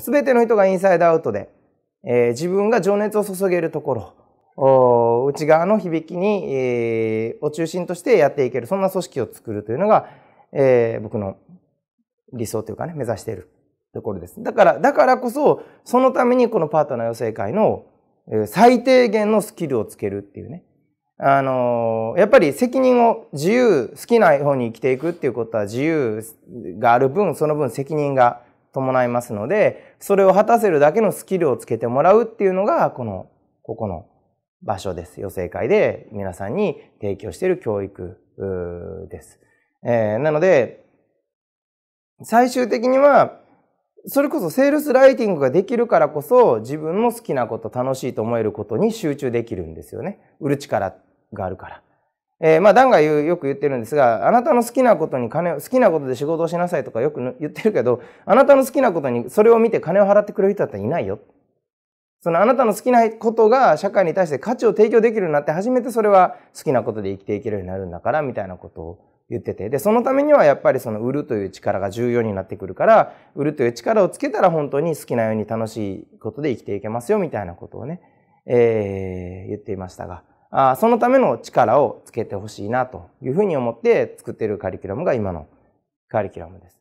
全ての人がインサイドアウトで、えー、自分が情熱を注げるところ、内側の響きに、えー、を中心としてやっていける、そんな組織を作るというのが、えー、僕の理想というかね、目指しているところです。だから、だからこそ、そのためにこのパートナー養成会の最低限のスキルをつけるっていうね。あの、やっぱり責任を自由、好きな方に生きていくっていうことは自由がある分、その分責任が伴いますので、それを果たせるだけのスキルをつけてもらうっていうのが、この、ここの場所です。養成会で皆さんに提供している教育です。えー、なので、最終的には、それこそセールスライティングができるからこそ自分の好きなこと、楽しいと思えることに集中できるんですよね。売る力があるから。えー、まあ、ダンがよく言ってるんですが、あなたの好きなことに金を、好きなことで仕事をしなさいとかよく言ってるけど、あなたの好きなことにそれを見て金を払ってくれる人だったらいないよ。そのあなたの好きなことが社会に対して価値を提供できるようになって初めてそれは好きなことで生きていけるようになるんだから、みたいなことを言ってて。で、そのためにはやっぱりその売るという力が重要になってくるから、売るという力をつけたら本当に好きなように楽しいことで生きていけますよ、みたいなことをね、えー、言っていましたが。あそのための力をつけてほしいなというふうに思って作っているカリキュラムが今のカリキュラムです。